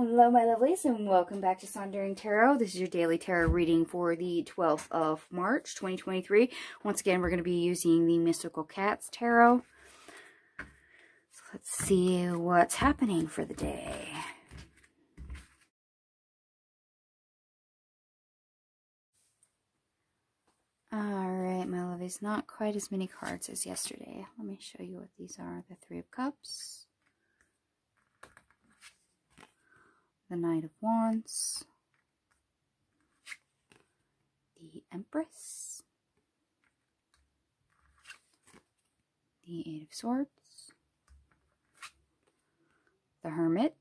Hello, my lovelies, and welcome back to Sondering Tarot. This is your daily tarot reading for the 12th of March, 2023. Once again, we're going to be using the Mystical Cats Tarot. So let's see what's happening for the day. Alright, my lovelies, not quite as many cards as yesterday. Let me show you what these are. The Three of Cups. The Knight of Wands, the Empress, the Eight of Swords, the Hermit,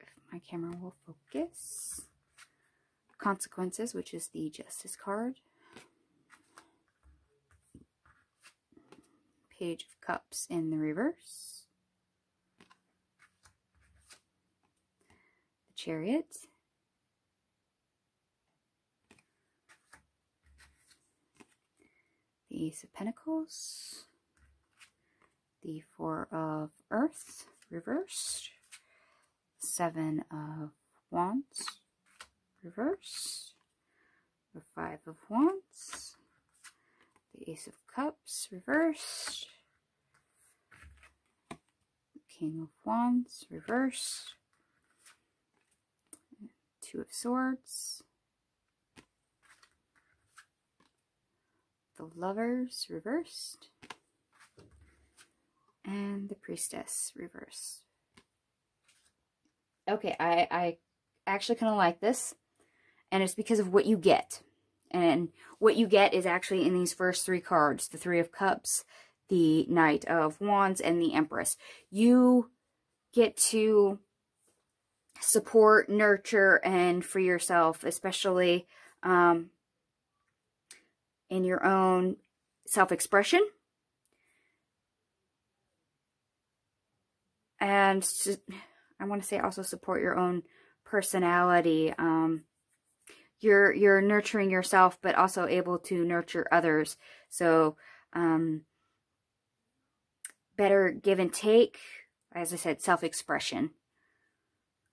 if my camera will focus, Consequences, which is the Justice card, Page of Cups in the reverse, Chariot. The Ace of Pentacles. The Four of Earth, reversed. Seven of Wands, reversed. The Five of Wands. The Ace of Cups, reversed. King of Wands, reversed. Two of Swords. The Lovers reversed. And the Priestess reversed. Okay, I, I actually kind of like this. And it's because of what you get. And what you get is actually in these first three cards. The Three of Cups, the Knight of Wands, and the Empress. You get to support, nurture, and for yourself, especially um, in your own self-expression. And I want to say also support your own personality. Um, you're you're nurturing yourself, but also able to nurture others. So um, better give and take. As I said, self-expression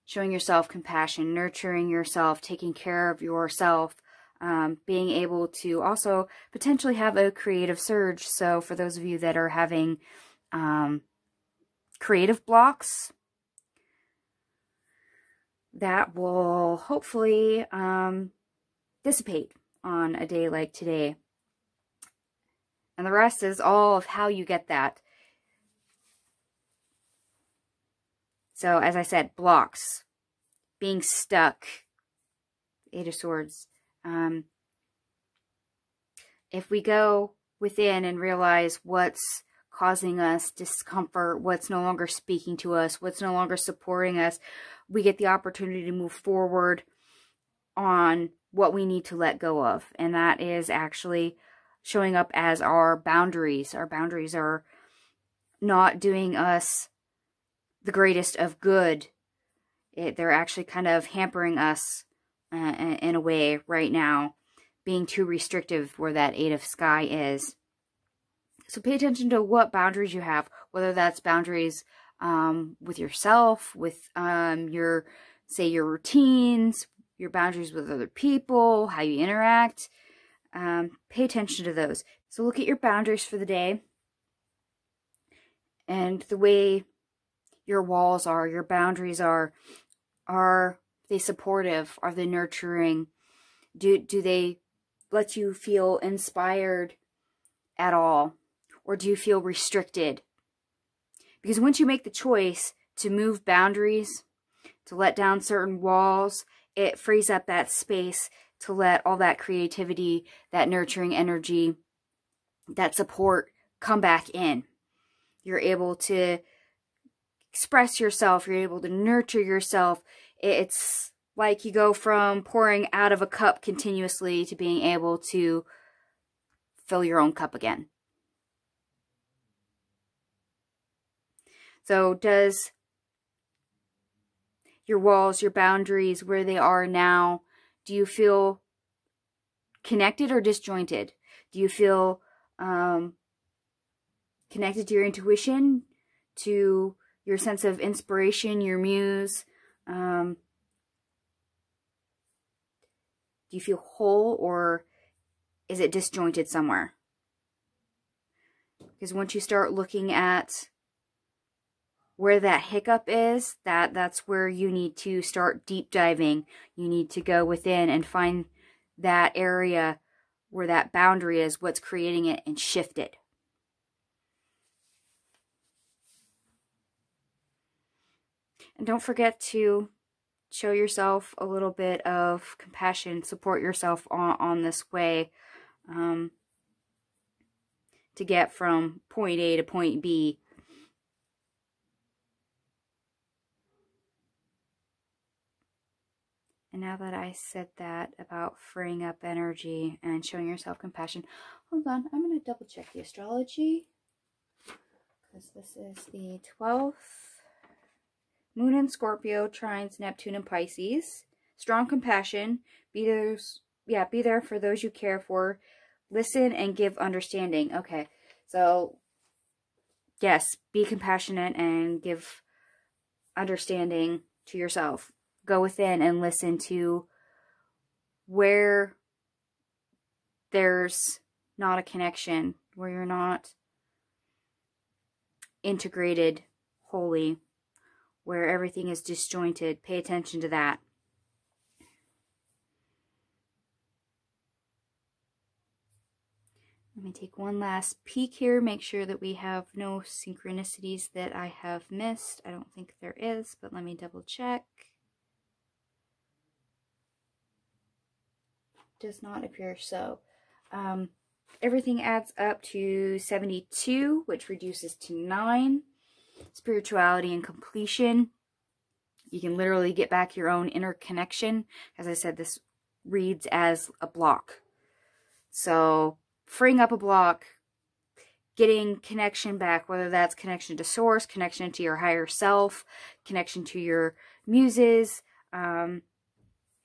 showing yourself compassion, nurturing yourself, taking care of yourself, um, being able to also potentially have a creative surge. So for those of you that are having um, creative blocks, that will hopefully um, dissipate on a day like today. And the rest is all of how you get that. So, as I said, blocks, being stuck, Eight of Swords. Um, if we go within and realize what's causing us discomfort, what's no longer speaking to us, what's no longer supporting us, we get the opportunity to move forward on what we need to let go of. And that is actually showing up as our boundaries. Our boundaries are not doing us the greatest of good. It, they're actually kind of hampering us uh, in a way right now, being too restrictive where that Eight of Sky is. So pay attention to what boundaries you have, whether that's boundaries um, with yourself, with um, your, say, your routines, your boundaries with other people, how you interact. Um, pay attention to those. So look at your boundaries for the day and the way your walls are, your boundaries are. Are they supportive? Are they nurturing? Do, do they let you feel inspired at all? Or do you feel restricted? Because once you make the choice to move boundaries, to let down certain walls, it frees up that space to let all that creativity, that nurturing energy, that support come back in. You're able to express yourself, you're able to nurture yourself. It's like you go from pouring out of a cup continuously to being able to fill your own cup again. So does your walls, your boundaries, where they are now, do you feel connected or disjointed? Do you feel um, connected to your intuition, to your sense of inspiration, your muse, Um, do you feel whole or is it disjointed somewhere? Because once you start looking at where that hiccup is, that that's where you need to start deep diving. You need to go within and find that area where that boundary is, what's creating it, and shift it. And don't forget to show yourself a little bit of compassion, support yourself on, on this way um, to get from point A to point B. And now that I said that about freeing up energy and showing yourself compassion, hold on, I'm going to double check the astrology because this is the 12th Moon in Scorpio, trines Neptune and Pisces. Strong compassion. Be there, yeah, be there for those you care for. Listen and give understanding. Okay, so yes, be compassionate and give understanding to yourself. Go within and listen to where there's not a connection, where you're not integrated wholly where everything is disjointed. Pay attention to that. Let me take one last peek here, make sure that we have no synchronicities that I have missed. I don't think there is, but let me double check. Does not appear so. Um, everything adds up to 72, which reduces to 9 spirituality and completion. You can literally get back your own inner connection. As I said, this reads as a block. So freeing up a block, getting connection back, whether that's connection to source, connection to your higher self, connection to your muses, um,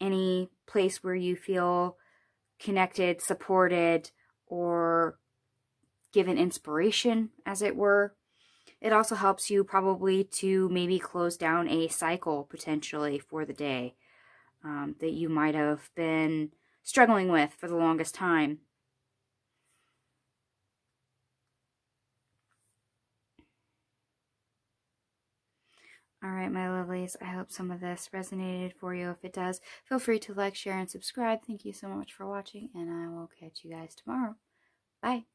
any place where you feel connected, supported, or given inspiration, as it were. It also helps you probably to maybe close down a cycle potentially for the day um, that you might have been struggling with for the longest time. All right, my lovelies, I hope some of this resonated for you. If it does, feel free to like, share, and subscribe. Thank you so much for watching, and I will catch you guys tomorrow. Bye.